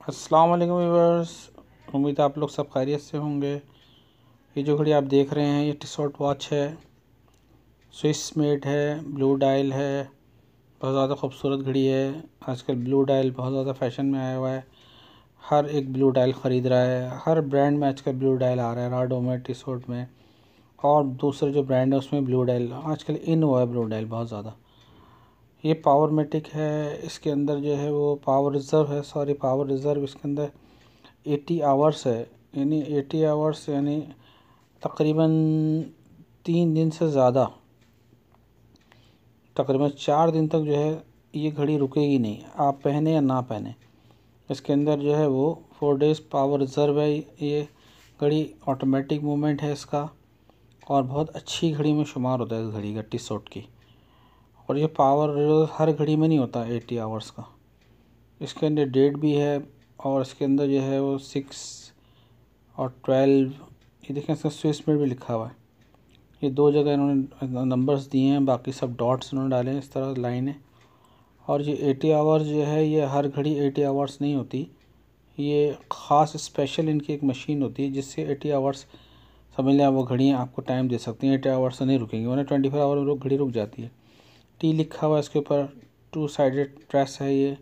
अस्सलाम वालेकुम व्यूअर्स। उम्मीद है आप लोग सब खैरियत से होंगे। ये जो घड़ी आप देख रहे हैं, ये टिसोट वॉच है। स्विस मेड है, ब्लू डायल है। बहुत ज़्यादा खूबसूरत घड़ी है। आजकल ब्लू डायल बहुत ज़्यादा फ़ैशन में आया हुआ है। हर एक ब्लू डायल ख़रीद रहा है। हर ब्रांड में आजकल ब्लू डायल आ रहा है, राडो में टिसोट में। और दूसरे जो ब्रांड है, उसमें ब्लू डायल। आजकल इन हुआ है ब्लू डायल बहुत ज़्यादा। ये पावर मेटिक है, इसके अंदर जो है वो पावर रिज़र्व है सॉरी पावर रिज़र्व इसके अंदर 80 आवर्स है, यानी 80 आवर्स यानी तकरीबन तीन दिन से ज़्यादा, तकरीबन चार दिन तक जो है ये घड़ी रुकेगी नहीं, आप पहने या ना पहने। इसके अंदर जो है वो फोर डेज़ पावर रिज़र्व है, ये घड़ी ऑटोमेटिक मूवमेंट है इसका, और बहुत अच्छी घड़ी में शुमार होता है इस घड़ी का टी सोट की। और ये पावर हर घड़ी में नहीं होता एटी आवर्स का। इसके अंदर डेट भी है और इसके अंदर जो है वो सिक्स और ट्वेल्व ये देखें इसका स्विस में भी लिखा हुआ है। ये दो जगह इन्होंने नंबर्स दिए हैं, बाकी सब डॉट्स इन्होंने डाले हैं, इस तरह लाइन है। और ये एटी आवर्स जो है, ये हर घड़ी एटी आवर्स नहीं होती। ये ख़ास स्पेशल इनकी एक मशीन होती है, जिससे एटी आवर्स समझ लें वो घड़ियाँ आपको टाइम दे सकती हैं एटी आवर्स से नहीं रुकेंगी, वरना ट्वेंटी फोर आवर में घड़ी रुक जाती है। टी लिखा हुआ है, इसके ऊपर टू साइडेड प्रेस है ये।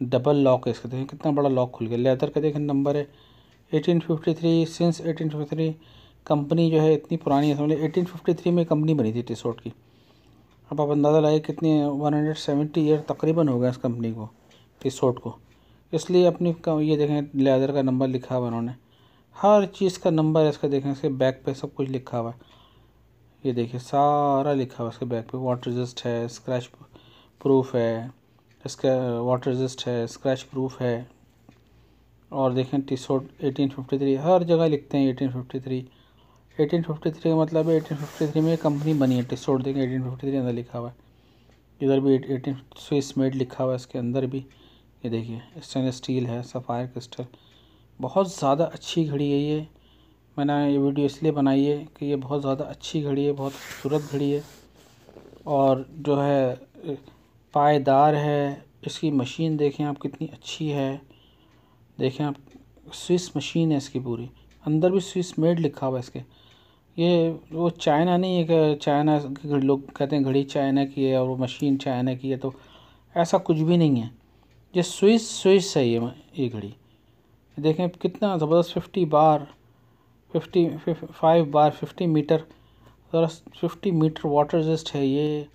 डबल लॉक है इसका देखें कितना बड़ा लॉक खुल गया। लेदर का देखें नंबर है। 1853 सिंस 1853 कंपनी जो है, इतनी पुरानी है समझ एटीन फिफ्टी में कंपनी बनी थी टिसोट की। अब आप अंदाज़ा लाए कितने वन हंड्रेड सेवेंटी ईयर तकरीबन हो गया इस कंपनी को टिसोट को। इसलिए अपनी ये देखें लेदर का नंबर लिखा हुआ उन्होंने। हर चीज़ का नंबर इसका, देखें, इसके बैक पे सब कुछ लिखा हुआ है। ये देखिए, सारा लिखा हुआ इसके बैक पे। वाटर रजिस्ट है स्क्रैच प्रूफ है इसका वाटर रजिस्ट है स्क्रैच प्रूफ है। और देखें Tissot eighteen fifty three हर जगह लिखते हैं eighteen fifty three eighteen fifty three का मतलब है एटीन फिफ्टी थ्री में कंपनी बनी है टी शोट देखें एटीन फिफ्टी थ्री अंदर लिखा हुआ है। इधर भी एटीन स्विस मेड लिखा हुआ है इसके अंदर भी। ये देखिए स्टेनलेस स्टील है सफ़ायर क्रिस्टल बहुत ज़्यादा अच्छी घड़ी है ये। मैंने ये वीडियो इसलिए बनाई है कि ये बहुत ज़्यादा अच्छी घड़ी है, बहुत खूबसूरत घड़ी है और जो है, पायदार है। इसकी मशीन देखें आप कितनी अच्छी है। देखें आप, स्विस मशीन है इसकी पूरी। अंदर भी स्विस मेड लिखा हुआ है इसके। ये वो चाइना नहीं है कि चाइना लोग कहते हैं घड़ी चाइना की है और वो मशीन चाइना की है तो ऐसा कुछ भी नहीं है। ये स्विस स्विस है ये ये घड़ी। देखें कितना ज़बरदस्त fifty bar fifty five bar fifty metre fifty metre water resist है ये।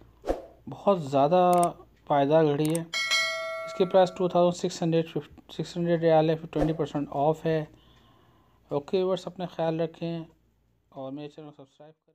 बहुत ज़्यादा पायदार घड़ी है। इसके price two thousand six hundred six hundred riyal है ट्वेंटी परसेंट ऑफ़ है। ओके वर्स अपने ख्याल रखें और मेरे चैनल सब्सक्राइब करें।